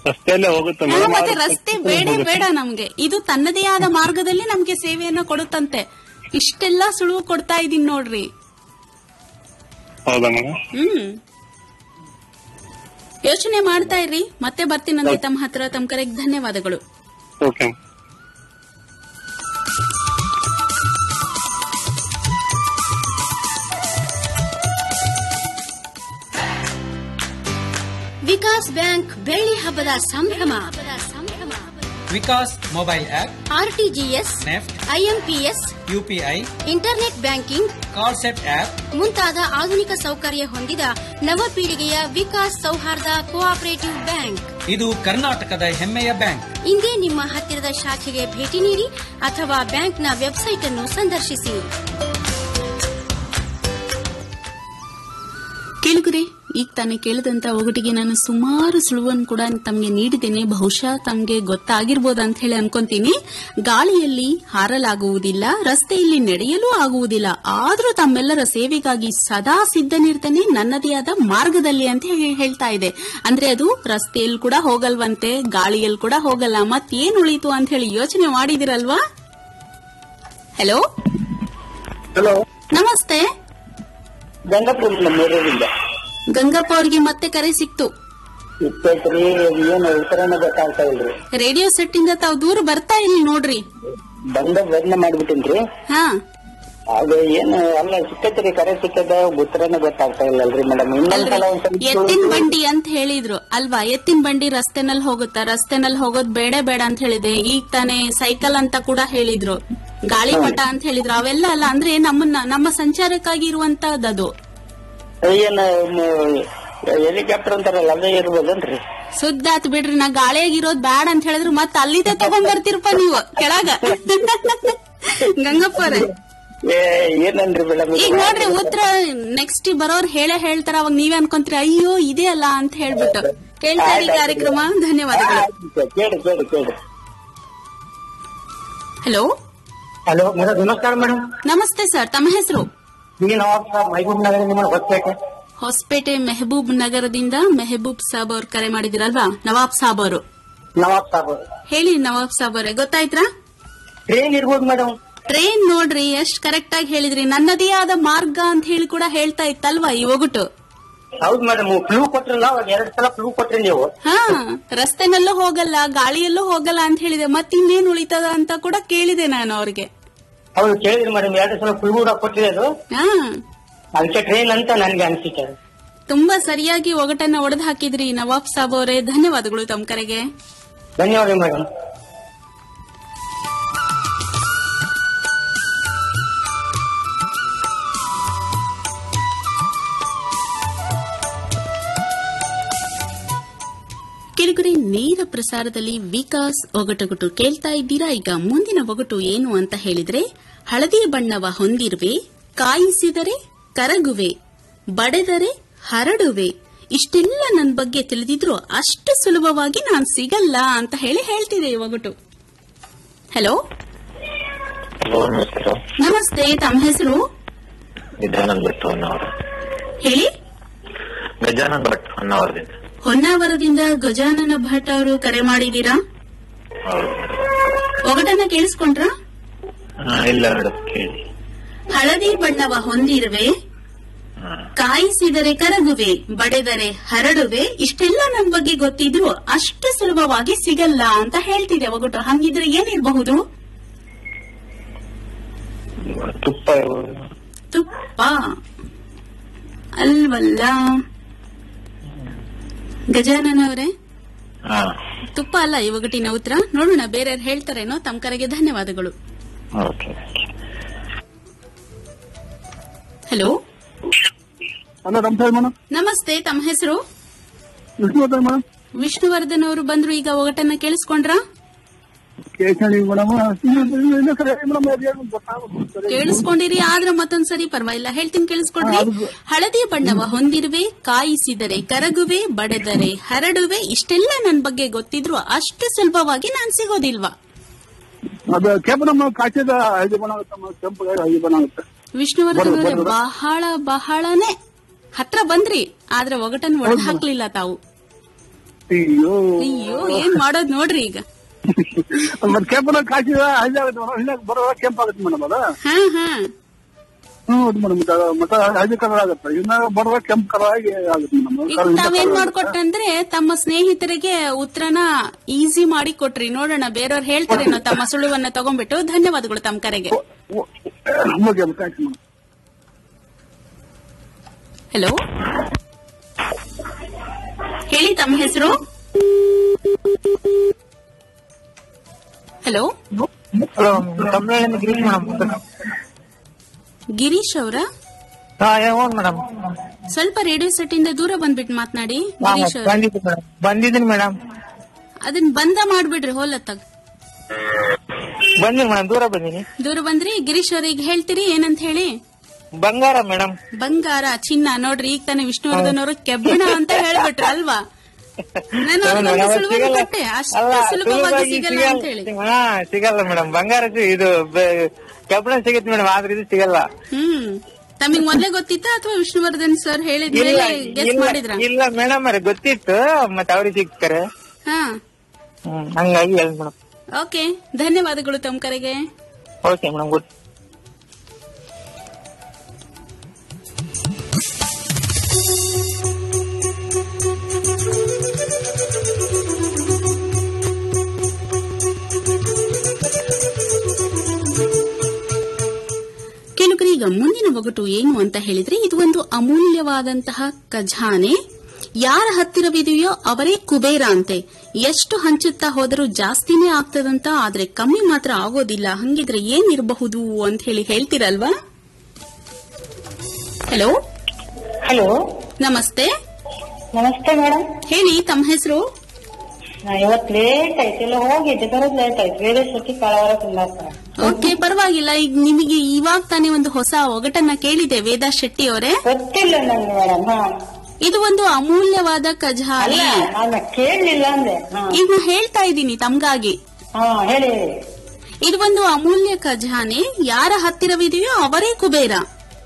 ರಸ್ತೆಯಲ್ಲೇ ಹೋಗುತ್ತೆ ಮತ್ತೆ ರಸ್ತೆ ಬೇಡ ಬೇಡ ನಮ್ಗೆ. ಇದು ತನ್ನದೇ ಆದ ಮಾರ್ಗದಲ್ಲಿ ನಮ್ಗೆ ಸೇವೆಯನ್ನ ಕೊಡುತ್ತಂತೆ. ಇಷ್ಟೆಲ್ಲ ಸುಳುವು ಕೊಡ್ತಾ ಇದೀನಿ ನೋಡ್ರಿ. ಹೌದಾ ಮೇಡಮ್? ಹ್ಮ್. ಯೋಚನೆ ಮಾಡ್ತಾ ಇರಿ ಮತ್ತೆ ಬರ್ತೀನಂತೆ ತಮ್ಮ ಹತ್ರ ತಮ್ಮ ಕರೆಗೆ ಧನ್ಯವಾದಗಳು. ಓಕೆ. ವಿಕಾಸ್ ಬ್ಯಾಂಕ್ ಬೆಳ್ಳಿ ಹಬ್ಬದ ಸಂಭ್ರಮ. Vikas mobile app RTGS NEFT IMPS UPI internet banking ಕಾಲ್ಸೆಟ್ app ಮುಂತಾದ ಆಧುನಿಕ ಸೌಕರ್ಯ ಹೊಂದಿದ ನವ ಪೀಳಿಗೆಯ ವಿಕಾಸ್ ಸೌಹಾರ್ದ ಕೋಆಪರೇಟಿವ್ ಬ್ಯಾಂಕ್. ಇದು ಕರ್ನಾಟಕದ ಹೆಮ್ಮೆಯ ಬ್ಯಾಂಕ್. ಇಂದೇ ನಿಮ್ಮ ಹತ್ತಿರದ ಶಾಖೆಗೆ ಭೇಟಿ ನೀಡಿ ಅಥವಾ ಬ್ಯಾಂಕ್ನ ವೆಬ್ಸೈಟ್ ಅನ್ನು ಸಂದರ್ಶಿಸಿ. ಕೇಳುಗರೆ ಈಗ ತಾನೇ ಕೇಳಿದಂತ ಒಗಟಿಗೆ ನಾನು ಸುಮಾರು ಸುಳುವನ್ನು ಕೂಡ ತಮಗೆ ನೀಡಿದ್ದೇನೆ. ಬಹುಶಃ ತಮಗೆ ಗೊತ್ತಾಗಿರ್ಬೋದು ಅಂತ ಹೇಳಿ ಅನ್ಕೊಂತೀನಿ. ಗಾಳಿಯಲ್ಲಿ ಹಾರಲಾಗುವುದಿಲ್ಲ ರಸ್ತೆಯಲ್ಲಿ ನಡೆಯಲು ಆಗುವುದಿಲ್ಲ. ಆದರೂ ತಮ್ಮೆಲ್ಲರ ಸೇವೆಗಾಗಿ ಸದಾ ಸಿದ್ಧನಿರ್ತೇನೆ ನನ್ನದೇ ಆದ ಮಾರ್ಗದಲ್ಲಿ ಅಂತ ಹೇಳಿ ಹೇಳ್ತಾ ಇದೆ. ಅಂದ್ರೆ ಅದು ರಸ್ತೆಯಲ್ಲಿ ಕೂಡ ಹೋಗಲ್ವಂತೆ ಗಾಳಿಯಲ್ಲಿ ಕೂಡ ಹೋಗಲ್ಲ. ಮತ್ತೇನ್ ಉಳಿತು ಅಂತ ಹೇಳಿ ಯೋಚನೆ ಮಾಡಿದಿರಲ್ವಾ? ಹಲೋ ಹಲೋ ನಮಸ್ತೆ. ಗಂಗಪ್ಪ ಅವ್ರಿಗೆ ಮತ್ತೆ ಕರೆ ಸಿಕ್ತು. ಇಪ್ಪತ್ರಿ ಏನು ಗೊತ್ತಾಗ್ತಾ ಇಲ್ರಿ? ರೇಡಿಯೋ ಸೆಟ್ ಇಂದ ತಾವ್ ದೂರ ಬರ್ತಾ ಇಲ್ಲ ನೋಡ್ರಿ. ಬಂದ ಪ್ರಯತ್ನ ಮಾಡ್ಬಿಟ್ಟಿನ್ರಿ. ಹಾ. ಅದು ಏನು ಅಲ್ಲ ಸಿಕ್ಕತ್ರಿ ಕರೆ ಸಿಕ್ಕದ ಉತ್ತರನೇ ಗೊತ್ತಾಗ್ತಾ ಇಲ್ಲಲ್ರಿ ಮೇಡಮ್. ಇನ್ನೊಂದ್ಸಲ ಎತ್ತಿನ ಬಂಡಿ ಅಂತ ಹೇಳಿದ್ರು. ಅಲ್ವಾ ಎತ್ತಿನ ಬಂಡಿ ರಸ್ತೆನಲ್ಲಿ ಹೋಗುತ್ತಾ? ರಸ್ತೆನಲ್ಲಿ ಹೋಗೋದ್ ಬೇಡ ಬೇಡ ಅಂತ ಹೇಳಿದೆ. ಈಗ ತಾನೇ ಸೈಕಲ್ ಅಂತ ಕೂಡ ಹೇಳಿದ್ರು. ಗಾಳಿಪಟ ಅಂತ ಹೇಳಿದ್ರು. ಅವೆಲ್ಲ ಅಲ್ಲ ಅಂದ್ರೆ ನಮ್ಮನ್ನ ನಮ್ಮ ಸಂಚಾರಕ್ಕಾಗಿ ಇರುವಂತಹದ್ದು ಏನ್ ಹೆಲಿಕಾಪ್ಟರ್ ಅಂತಾರಲ್ಲ ಅದೇ ಇರ್ಬೋದನ್ರಿ? ಸುದ್ದಾತ್ ಬಿಡ್ರಿ ನಾ ಗಾಳಿಯಾಗಿರೋದ್ ಬ್ಯಾಡ ಅಂತ ಹೇಳಿದ್ರು ಮತ್ ಅಲ್ಲಿದೆ ತಗೊಂಡ್ ಬರ್ತಿರಪ್ಪ ನೀವು ಕೆಳಗ. ಗಂಗಪ್ಪ ಏ ಏನನ್ರಿ ಮೇಡಮ್ ಈಗ ನೋಡ್ರಿ ಉತ್ತರ ನೆಕ್ಸ್ಟ್ ಬರೋರ್ ಹೇಳೇ ಹೇಳ್ತಾರ ಅವಾಗ ನೀವೇ ಅನ್ಕೊಂತೀರಿ ಅಯ್ಯೋ ಇದೇ ಅಲ್ಲ ಅಂತ ಹೇಳ್ಬಿಟ್ಟು. ಕೇಳ್ತಾ ಇರಿ ಕಾರ್ಯಕ್ರಮ ಧನ್ಯವಾದಗಳು. ಕೇಳಿ ಕೇಳಿ ಕೇಳಿ ಹಲೋ ಹಲೋ ಮೇಡಮ್ ನಮಸ್ಕಾರ ಮೇಡಮ್. ನಮಸ್ತೆ ಸರ್ ತಮ್ಮ ಹೆಸರು? ಹೊಸಪೇಟೆ ಹೊಸಪೇಟೆ ಮೆಹಬೂಬ್ ನಗರದಿಂದ ಮೆಹಬೂಬ್ ಸಾಬ್ ಅವರು ಕರೆ ಮಾಡಿದಿರಲ್ವಾ? ನವಾಬ್ ಸಾಬ್ ಅವರು. ನವಾಬ್ ಸಾಬ್ ಹೇಳಿ ನವಾಬ್ ಸಾಬ್ ಅವರೇ ಗೊತ್ತಾಯ್ತಾ ಟ್ರೈನ್ ಇರ್ಬೋದು ಮೇಡಮ್ ಟ್ರೈನ್ ನೋಡ್ರಿ ಎಷ್ಟ್ ಕರೆಕ್ಟ್ ಆಗಿ ಹೇಳಿದ್ರಿ. ನನ್ನದೇ ಆದ ಮಾರ್ಗ ಅಂತ ಹೇಳಿ ಕೂಡ ಹೇಳ್ತಾ ಇತ್ತಲ್ವಾ ಈ ಒಗುಟು? ಹೌದು ಮೇಡಮ್ ಫ್ಲೂ ಕೊಟ್ರಲ್ಲ ಎರಡ್ ಸಲ ಫ್ಲೂ ಕೊಟ್ರಿ ನೀವು. ಹಾ ರಸ್ತೆನಲ್ಲೂ ಹೋಗಲ್ಲ ಗಾಳಿಯಲ್ಲೂ ಹೋಗಲ್ಲ ಅಂತ ಹೇಳಿದೆ. ಮತ್ತಿನ್ನೇನ್ ಉಳಿತದ ಅಂತ ಕೂಡ ಕೇಳಿದೆ ನಾನು ಅವ್ರಿಗೆ. ಹೌದು ಕೇಳಿದ್ರಿ ಮೇಡಮ್ ಎರಡು ಸಲ ಫುಲ್ ಕೂಡ ಕೊಟ್ರಿ ಅದು. ಹಾ. ಅದಕ್ಕೆ ಟ್ರೈನ್ ಅಂತ ನನ್ಗೆ ಅನ್ಸಿಕೆ ತುಂಬಾ ಸರಿಯಾಗಿ ಒಗಟನ್ನ ಒಡೆದು ಹಾಕಿದ್ರಿ ನವಾಬ್ ಸಾಬ್ ಅವರೇ. ಧನ್ಯವಾದಗಳು ತಮ್ಮ ಕರೆಗೆ ಧನ್ಯವಾದ ಮೇಡಮ್ ಕಿರುಗುರಿ ನೇರ ಪ್ರಸಾರದಲ್ಲಿ ವಿಕಾಸ್ ಒಗಟುಗುಟು ಕೇಳ್ತಾ ಇದ್ದೀರಾ? ಈಗ ಮುಂದಿನ ಒಗಟು ಏನು ಅಂತ ಹೇಳಿದ್ರೆ ಹಳದಿ ಬಣ್ಣವ ಹೊಂದಿರುವೆ ಕಾಯಿಸಿದರೆ ಕರಗುವೆ ಬಡೆದರೆ ಹರಡುವೆ. ಇಷ್ಟೆಲ್ಲ ನನ್ನ ಬಗ್ಗೆ ತಿಳಿದಿದ್ರು ಅಷ್ಟು ಸುಲಭವಾಗಿ ನಾನ್ ಸಿಗಲ್ಲ ಅಂತ ಹೇಳಿ ಹೇಳ್ತಿದೆ ಈ ಒಗಟು. ಹಲೋ ನಮಸ್ತೆ. ತಮ್ಮ ಹೆಸರು? ಹೇಳಿ? ಭಟ್ ಹೊನ್ನಾವರದಿಂದ ಗಜಾನನ ಭಟ್ ಅವರು ಕರೆ ಮಾಡಿದೀರಾ ಒಗಟನ ಒಗಟನ್ನ ಕೇಳಿಸ್ಕೊಂಡ್ರಾ? ಇಲ್ಲ ಕೇಳಿ. ಹಳದಿ ಬಣ್ಣವ ಹೊಂದಿರುವೆ. ಕಾಯಿಸಿದರೆ ಕರಗುವೆ ಬಡೆದರೆ ಹರಡುವೆ ಇಷ್ಟೆಲ್ಲ ನನ್ ಬಗ್ಗೆ ಗೊತ್ತಿದ್ರು ಅಷ್ಟು ಸುಲಭವಾಗಿ ಸಿಗಲ್ಲ ಅಂತ ಹೇಳ್ತಿದೆ ಒಗಟು. ಹಂಗಿದ್ರೆ ಏನಿರಬಹುದು? ತುಪ್ಪ ತುಪ್ಪ. ಅಲ್ವಲ್ಲ. ಗಜಾನನ ಅವರೇ ಹಾ. ತುಪ್ಪ ಅಲ್ಲ ಈ ಒಗಟಿನ ಉತ್ತರ ನೋಡೋಣ ಬೇರೆ ಹೇಳ್ತಾರೇನೋ? ತಮ್ಮ ಕರೆಗೆ ಧನ್ಯವಾದಗಳು. Okay hello? ನಮಸ್ತೆ ತಮ್ಮ ಹೆಸರು? ವಿಷ್ಣುವರ್ಧನ್ ಅವರು ಬಂದ್ರು ಈಗ ಒಗಟನ್ನ ಕೇಳಿಸ್ಕೊಂಡ್ರಾ? ಕೇಳ್ಕೊಂಡಿ ಮೇಡಮ್. ಕೇಳಿಸ್ಕೊಂಡಿರಿ ಆದ್ರೆ ಮತ್ತೊಂದ್ಸರಿ ಪರವಾಗಿಲ್ಲ. ಹೇಳ್ತೀನಿ ಕೇಳಿಸ್ಕೊಂಡ್ರಿ. ಹಳದಿ ಬಣ್ಣವ ಹೊಂದಿರುವೆ ಕಾಯಿಸಿದರೆ ಕರಗುವೆ ಬಡೆದರೆ ಹರಡುವೆ ಇಷ್ಟೆಲ್ಲ ನನ್ ಬಗ್ಗೆ ಗೊತ್ತಿದ್ರು ಅಷ್ಟು ಸುಲಭವಾಗಿ ನಾನ್ ಸಿಗೋದಿಲ್ವಾ? ಅದು ಕೆಂಪು ನಮ್ಮ ಕಾಚಿದ ಕೆಂಪು ವಿಷ್ಣುವರ್ಧನ್ ಅವರೇ ಬಹಳ ಬಹಳನೇ. ಹತ್ರ ಬಂದ್ರಿ ಆದ್ರೆ ಒಗಟನ್ ಒಡೆದು ಹಾಕ್ಲಿಲ್ಲ ತಾವು ಅಯ್ಯೋ ಏನ್ ಮಾಡೋದ್ ನೋಡ್ರಿ ಈಗ. ಮತ್ತೆ ಕೆಂಪು ನಮ್ಮ ಕಾಚಿದ ಐದು ಆಗುತ್ತೆ ಮೇಡಮ್ ಹಳ್ಳಿಯಾಗ ಬರುವಾಗ ಕೆಂಪು ಆಗುತ್ತೆ ಮೇಡಮ್ ಅದು. ಹಾ ಹಾ. ಹ್ಮ್ ಹೌದು ಮೇಡಮ್ ಮತ್ತೆ ಕಲರ್ ಆಗುತ್ತೆ. ಇನ್ನ ಬರುವಾಗ ಕೆಂಪು ಕಲರ್ ಆಗಿ ಆಗುತ್ತೆ ಈಗ ತಾವೇನ್ ಮಾಡ್ಕೊಟ್ಟಂದ್ರೆ ತಮ್ಮ ಸ್ನೇಹಿತರಿಗೆ ಉತ್ತರನ ಈಸಿ ಮಾಡಿ ಕೊಟ್ರಿ. ನೋಡೋಣ ಬೇರೆಯವ್ರು ಹೇಳ್ತಾರೇನೋ ತಮ್ಮ ಸುಳುವನ್ನ ತಗೊಂಡ್ಬಿಟ್ಟು. ಧನ್ಯವಾದಗಳು ತಮ್ಮ ಕರೆಗೆ. ಹಲೋ ಹೇಳಿ ತಮ್ಮ ಹೆಸರು? ಹಲೋ ಗಿರೀಶ್ ಮೇಡಮ್ ಗಿರೀಶ್ ಅವರ? ಮೇಡಮ್ ಸ್ವಲ್ಪ ರೇಡಿಯೋ ಸೆಟ್ ಇಂದ ದೂರ ಬಂದ್ಬಿಟ್ಟು ಮಾತನಾಡಿ ಗಿರೀಶ್ ಅವ್ರ. ಬಂದಿದ್ದೀನಿ ಮೇಡಮ್ ಅದನ್ನ ಬಂದ ಮಾಡ್ಬಿಡ್ರಿ ಹೋಲತ್ತಾಗ ಬಂದಿನಿ ಮೇಡಮ್ ದೂರ ಬಂದಿನಿ. ದೂರ ಬಂದ್ರಿ ಗಿರೀಶ್ ಅವ್ರಿಗೆ ಹೇಳ್ತೀರಿ ಏನಂತ ಹೇಳಿ? ಬಂಗಾರ ಮೇಡಮ್ ಬಂಗಾರ ಚಿನ್ನ ನೋಡ್ರಿ ಈಗ ತಾನೇ ವಿಷ್ಣುವರ್ಧನ್ ಅವರು ಕೆಬ್ಬಣ ಅಂತ ಹೇಳ್ಬಿಟ್ರಿ ಅಲ್ವಾ? ಸಿಗಲ್ಲ. ಮೇಡಮ್. ಬಂಗಾರ ಇದು ಕಬ್ಬಿಣ ಸಿಗುತ್ತೆ ಮೇಡಮ್ ಆದ್ರೆ ಇದು ಸಿಗಲ್ಲ. ಹ್ಮ್. ತಮಗ್ ಮೊದ್ಲೇ ಗೊತ್ತಿತ್ತಾ ಅಥವಾ ವಿಷ್ಣುವರ್ಧನ್ ಸರ್ ಹೇಳಿದ್ರೆ ಹೇಳಿದ್ಮೇಲೆ ಗೆಸ್ ಇಲ್ಲ ಮಾಡಿದ್ರ? ಇಲ್ಲ ಮೇಡಮ್ ಅವ್ರಿಗೆ ಗೊತ್ತಿತ್ತು ಮತ್ತೆ ಅವ್ರಿಗೆ ಸಿಗ್ತಾರೆ. ಹಂಗಾಗಿ ಹೇಳಿ ಮೇಡಮ್. ಓಕೆ ಧನ್ಯವಾದಗಳು ತಮ್ಮ ಕರೆಗೆ ಓಕೆ ಮೇಡಮ್ ಗುಡ್. ಕೆಲವರಿಗೆ ಮುಂದಿನ ಒಗಟು ಏನು ಅಂತ ಹೇಳಿದ್ರೆ ಇದು ಒಂದು ಅಮೂಲ್ಯವಾದಂತಹ ಖಜಾನೆ. ಯಾರ ಹತ್ತಿರವಿದೆಯೋ ಅವರೇ ಕುಬೇರ ಅಂತೆ. ಎಷ್ಟು ಹಂಚುತ್ತಾ ಹೋದರೂ ಜಾಸ್ತಿನೇ ಆಗ್ತದಂತ ಆದ್ರೆ ಕಮ್ಮಿ ಮಾತ್ರ ಆಗೋದಿಲ್ಲ. ಹಂಗಿದ್ರೆ ಏನಿರಬಹುದು ಅಂತ ಹೇಳಿ ಹೇಳ್ತೀರಲ್ವಾ? ಹಲೋ ಹಲೋ ನಮಸ್ತೆ. ನಮಸ್ತೆ ಮೇಡಮ್. ಹೇಳಿ ತಮ್ಮ ಹೆಸರು? ಇವತ್ ಲೇಟ್ ಆಯ್ತು ಹೋಗಿದ್ದೆ ಬರೋದ್ ಲೇಟ್ ಆಯ್ತು. ಬೇರೆ ಸತಿ ಕುಂದಾಪುರ ಓಕೆ ಪರವಾಗಿಲ್ಲ. ಈಗ ನಿಮಗೆ ಇವಾಗ ತಾನೇ ಒಂದು ಹೊಸ ಒಗಟನ್ನ ಕೇಳಿದೆ ವೇದಾ ಶೆಟ್ಟಿ ಅವರೇ. ಗೊತ್ತಿಲ್ಲ ನನ್ಗೆ ಮೇಡಮ್ ಹಾ. ಇದು ಒಂದು ಅಮೂಲ್ಯವಾದ ಖಜಾನೆ. ನಾನು ಕೇಳಲಿಲ್ಲ ಅಂದ್ರೆ ಹಾ. ಈಗ ನಾ ಹೇಳ್ತಾ ಇದ್ದೀನಿ ತಮ್ಗಾಗಿ. ಹಾ ಹೇಳಿ ಹೇಳಿ. ಇದು ಒಂದು ಅಮೂಲ್ಯ ಖಜಾನೆ. ಯಾರ ಹತ್ತಿರವಿದೆಯೋ ಅವರೇ ಕುಬೇರ.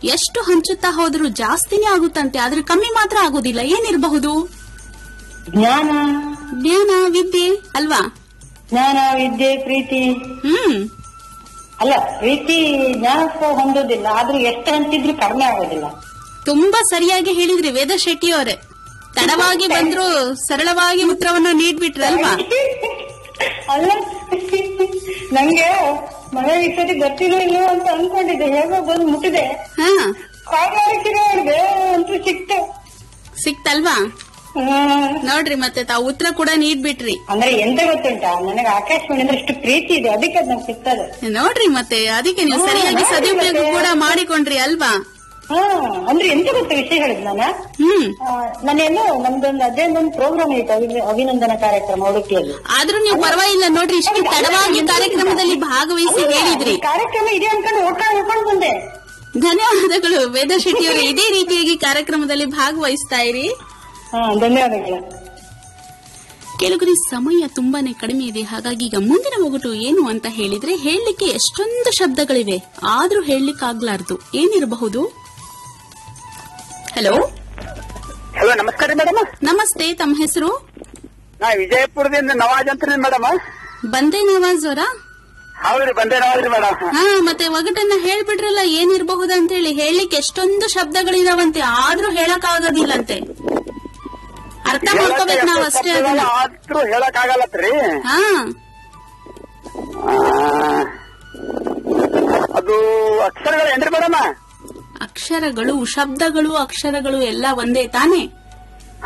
ಎಷ್ಟು ಹಂಚುತ್ತಾ ಹೋದ್ರೂ ಜಾಸ್ತಿನೇ ಆಗುತ್ತಂತೆ ಆದ್ರೆ ಕಮ್ಮಿ ಮಾತ್ರ ಆಗುದಿಲ್ಲ ಏನಿರಬಹುದು? ಜ್ಞಾನ. ಜ್ಞಾನ ವಿದ್ಯೆ ಅಲ್ವಾ? ಜ್ಞಾನ ವಿದ್ಯೆ ಪ್ರೀತಿ. ಹ್ಮ್. ಅಲ್ಲ ಪ್ರೀತಿ ಜ್ಞಾನಕ್ಕೂ ಹೊಂದೋದಿಲ್ಲ ಆದ್ರೂ ಎಷ್ಟು ಹಂಚಿದ್ರು ಕಡಿಮೆ ಆಗೋದಿಲ್ಲ ತುಂಬಾ ಸರಿಯಾಗಿ ಹೇಳಿದ್ರಿ ವೇದ ಶೆಟ್ಟಿ ಅವರೇ ತಡವಾಗಿ ಬಂದ್ರು ಸರಳವಾಗಿ ಉತ್ತರವನ್ನು ನೀಡ್ಬಿಟ್ರಲ್ವಾ? ಅಲ್ಲ ನಂಗೆ ಮನೆ ಈ ಸತಿ ಗೊತ್ತಿಲ್ಲ ಇಲ್ಲೋ ಅಂತ ಅನ್ಕೊಂಡಿದ್ದೆ. ಹೇಗೋ ಬಂದು ಮುಟ್ಟಿದೆ. ಅಂತೂ ಸಿಕ್ತು. ಸಿಕ್ತಲ್ವಾ? ನೋಡ್ರಿ ಮತ್ತೆ ತಾವು ಉತ್ತರ ಕೂಡ ನೀಡ್ಬಿಟ್ರಿ. ಅಂದ್ರೆ ಎಂತ ಗೊತ್ತುಂಟಾ? ನನಗೆ ಆಕಾಶವಾಣಿ ಅಂದ್ರೆ ಇಷ್ಟು ಪ್ರೀತಿ ಇದೆ. ಅದಕ್ಕೆ ಅದ್ ನಂಗೆ ಸಿಗ್ತದೆ ನೋಡ್ರಿ ಮತ್ತೆ ಅದಕ್ಕೆ ನೀವು ಸರಿಯಾಗಿ ಸದುಪಯೋಗ ಕೂಡ ಮಾಡಿಕೊಂಡ್ರಿ ಅಲ್ವಾ? ಹಾ ಅಂದ್ರೆ ಎಂತ ಗೊತ್ತ ವಿಷಯ ಹೇಳಿದ್ ನಾನು? ಹ್ಮ್. ನಾನೇನು ನಮ್ದೊಂದು ಒಂದು ಪ್ರೋಗ್ರಾಮ್ ಇತ್ತು ಅಭಿ- ಅಭಿನಂದನಾ ಕಾರ್ಯಕ್ರಮ ಉಡುಪಿಯಲ್ಲಿ. ಆದ್ರೂ ನೀವು ಪರವಾಗಿಲ್ಲ ನೋಡ್ರಿ ಇಷ್ಟು ತಡವಾಗಿ ಕಾರ್ಯಕ್ರಮದಲ್ಲಿ ಭಾಗವಹಿಸಿ ಹೇಳಿದ್ರಿ. ಕಾರ್ಯಕ್ರಮ ಇದೆ ಅನ್ಕೊಂಡು ಓಡ್ಕೊಂಡು ಓಡ್ಕೊಂಡು ಬಂದೆ. ಧನ್ಯವಾದಗಳು ವೇದ ಶೆಟ್ಟಿ ಅವರು ಇದೇ ರೀತಿಯಾಗಿ ಕಾರ್ಯಕ್ರಮದಲ್ಲಿ ಭಾಗವಹಿಸ್ತಾ ಇರಿ. ಧನ್ಯವಾದಗಳು. ಕೆಲವರಿ ಸಮಯ ತುಂಬಾನೇ ಕಡಿಮೆ ಇದೆ ಹಾಗಾಗಿ ಈಗ ಮುಂದಿನ ಒಗಟು ಏನು ಅಂತ ಹೇಳಿದ್ರೆ ಹೇಳಲಿಕ್ಕೆ ಎಷ್ಟೊಂದು ಶಬ್ದಗಳಿವೆ ಆದ್ರೂ ಹೇಳಲಿಕ್ಕಾಗ್ಲಾರ್ದು. ಏನಿರಬಹುದು? ಹಲೋ? ಹಲೋ ನಮಸ್ಕಾರ ಮೇಡಮ್. ನಮಸ್ತೆ ತಮ್ಮ ಹೆಸರು? ನಾ ವಿಜಯಪುರದಿಂದ ನವಾಜ್ ಅಂತ ಮೇಡಮ್. ಬಂದೆ ನವಾಜ್ ಅವರ? ಹೌದ್ರಿ ಬಂದೆ ನವಾಜ್ರಿ ಮೇಡಮ್. ಹಾ ಮತ್ತೆ ಒಗಟನ್ನ ಹೇಳ್ಬಿಟ್ರಲ್ಲ ಏನಿರಬಹುದು ಅಂತ ಹೇಳಿ ಹೇಳಲಿಕ್ಕೆ ಎಷ್ಟೊಂದು ಶಬ್ದಗಳಿದಾವಂತೆ ಆದ್ರೂ ಹೇಳಕ್ ಆಗೋದಿಲ್ಲಂತೆ ಅರ್ಥ ಮಾಡ್ಕೋಬೇಕು ನಾವ್ ಅಷ್ಟೇ ಆದ್ರೂ ಹೇಳಕ್ ಆಗಲ್ಲತ್ರಿ ಹಾ. ಅದು ಅಕ್ಷರಗಳು ಏನ್ರಿ ಮೇಡಮ್? ಅಕ್ಷರಗಳು ಶಬ್ದಗಳು ಅಕ್ಷರಗಳು ಎಲ್ಲ ಒಂದೇ ತಾನೇ?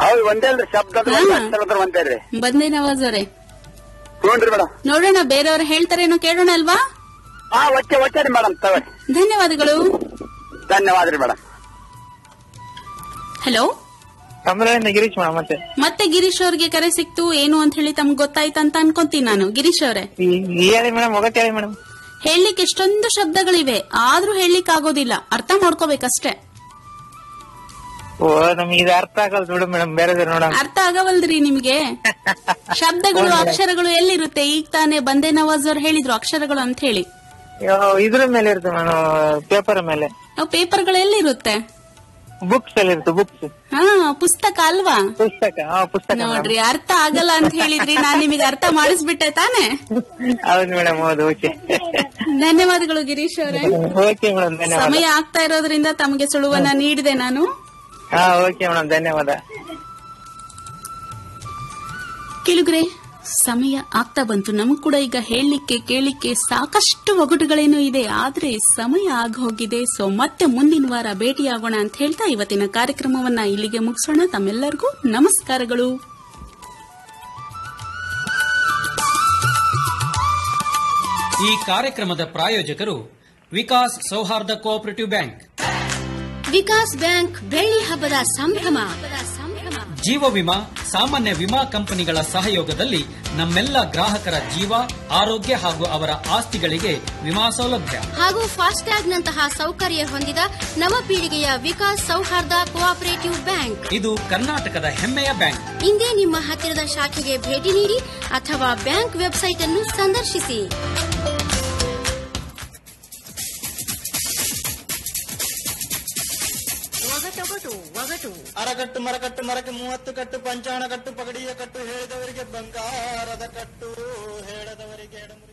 ಹೌದು ಒಂದೇ ಅಲ್ರಿ ಶಬ್ದ ಒಂದೇ ರೀ. ಬಂದೇ ನವಾಜ್ ಅವರೇ. ನೋಡೋಣ ಬೇರೆಯವ್ರು ಹೇಳ್ತಾರೇನೋ ಕೇಳೋಣ ಅಲ್ವಾ? ಮೇಡಮ್ ಧನ್ಯವಾದಗಳು. ಧನ್ಯವಾದ ರೀ ಮೇಡಮ್ ಹಲೋ? ಗಿರೀಶ್ ಮೇಡಮ್ ಮತ್ತೆ? ಮತ್ತೆ ಗಿರೀಶ್ ಅವ್ರಿಗೆ ಕರೆ ಸಿಕ್ತು ಏನು ಅಂತ ಹೇಳಿ ತಮ್ಗೆ ಗೊತ್ತಾಯ್ತು ಅಂತ ಅನ್ಕೊಂತೀನಿ ನಾನು. ಗಿರೀಶ್ ಅವರೇ. ಮೇಡಮ್ ಮೇಡಮ್ ಹೇಳಲಿಕ್ಕೆ ಎಷ್ಟೊಂದು ಶಬ್ದಗಳಿವೆ. ಆದ್ರೂ ಹೇಳಲಿಕ್ಕೆ ಆಗೋದಿಲ್ಲ ಅರ್ಥ ಮಾಡ್ಕೋಬೇಕಷ್ಟೇ. ಓ ನಮಗೆ ಇದು ಅರ್ಥ ಆಗಲ್ಲ ಬಿಡು ಮೇಡಮ್. ಬೇರೆ ನೋಡೋಣ. ಅರ್ಥ ಆಗವಲ್ದ್ರಿ ನಿಮ್ಗೆ. ಶಬ್ದಗಳು ಅಕ್ಷರಗಳು ಎಲ್ಲಿರುತ್ತೆ? ಈಗ ತಾನೇ ಬಂದೆ ನವಾಜ್ ಅವ್ರು ಹೇಳಿದ್ರು ಅಕ್ಷರಗಳು ಅಂತ ಹೇಳಿ. ಇದ್ರ ಮೇಲೆ ಇರುತ್ತೆ ಮೇಡಮ್ ಪೇಪರ್ ಮೇಲೆ. ಪೇಪರ್ಗಳು ಎಲ್ಲಿರುತ್ತೆ? ಬುಕ್ಸ್ ಅಲ್ಲಿ ಇರುತ್ತೆ ಬುಕ್ಸ್ ಹಾ ಪುಸ್ತಕ ಅಲ್ವಾ? ಪುಸ್ತಕ ಪುಸ್ತಕ. ನೋಡ್ರಿ ಅರ್ಥ ಆಗಲ್ಲ ಅಂತ ಹೇಳಿದ್ರಿ ನಾನ್ ನಿಮಗೆ ಅರ್ಥ ಮಾಡಿಸ್ಬಿಟ್ಟೆ ತಾನೆ? ಹೌದು ಮೇಡಮ್ ಹೌದು ಓಕೆ ಧನ್ಯವಾದಗಳು ಗಿರೀಶ್ ಅವರೇ. ಓಕೆ ಮೇಡಮ್ ಸಮಯ ಆಗ್ತಾ ಇರೋದ್ರಿಂದ ತಮಗೆ ಸುಳುವನ್ನ ನೀಡಿದೆ ನಾನು. ಹಾ ಓಕೆ ಮೇಡಮ್ ಧನ್ಯವಾದ. ಕೆಳಗ್ರೆ ಸಮಯ ಆಗ್ತಾ ಬಂತು. ನಮಗ್ ಕೂಡ ಈಗ ಹೇಳಲಿಕ್ಕೆ ಕೇಳಲಿಕ್ಕೆ ಸಾಕಷ್ಟು ಒಗಟುಗಳೇನೋ ಇದೆ. ಆದ್ರೆ ಸಮಯ ಆಗ ಹೋಗಿದೆ ಸೊ ಮತ್ತೆ ಮುಂದಿನ ವಾರ ಭೇಟಿಯಾಗೋಣ ಅಂತ ಹೇಳ್ತಾ ಇವತ್ತಿನ ಕಾರ್ಯಕ್ರಮವನ್ನ ಇಲ್ಲಿಗೆ ಮುಗಿಸೋಣ. ತಮ್ಮೆಲ್ಲರಿಗೂ ನಮಸ್ಕಾರಗಳು. ಈ ಕಾರ್ಯಕ್ರಮದ ಪ್ರಾಯೋಜಕರು ವಿಕಾಸ್ ಸೌಹಾರ್ದ ಕೋಆಪರೇಟಿವ್ ಬ್ಯಾಂಕ್. ವಿಕಾಸ್ ಬ್ಯಾಂಕ್ ಬೆಳ್ಳಿ ಹಬ್ಬದ ಸಂಭ್ರಮ. ಜೀವ ವಿಮಾ ಸಾಮಾನ್ಯ ವಿಮಾ ಕಂಪನಿಗಳ ಸಹಯೋಗದಲ್ಲಿ ನಮ್ಮೆಲ್ಲ ಗ್ರಾಹಕರ ಜೀವ ಆರೋಗ್ಯ ಹಾಗೂ ಅವರ ಆಸ್ತಿಗಳಿಗೆ ವಿಮಾ ಸೌಲಭ್ಯ. ಹಾಗೂ ಫಾಸ್ಟ್ಯಾಗ್ ನಂತಹ ಸೌಕರ್ಯ ಹೊಂದಿದ ನವಪೀಳಿಗೆಯ ವಿಕಾಸ್ ಸೌಹಾರ್ದ ಕೋಆಪರೇಟಿವ್ ಬ್ಯಾಂಕ್. ಇದು ಕರ್ನಾಟಕದ ಹೆಮ್ಮೆಯ ಬ್ಯಾಂಕ್. ಇಂದೇ ನಿಮ್ಮ ಹತ್ತಿರದ ಶಾಖೆಗೆ ಭೇಟಿ ನೀಡಿ ಅಥವಾ ಬ್ಯಾಂಕ್ ವೆಬ್ಸೈಟ್ ಅನ್ನು ಸಂದರ್ಶಿಸಿ. ಅರಕಟ್ಟು ಮರಕಟ್ಟು ಮರಕ್ಕೆ ಮೂವತ್ತು ಕಟ್ಟು ಪಂಚಾಣ ಕಟ್ಟು ಪಗಡಿಯ ಕಟ್ಟು ಹೇಳಿದವರಿಗೆ ಬಂಗಾರದ ಕಟ್ಟು ಹೇಳದವರಿಗೆ ಎಡಮುರಿ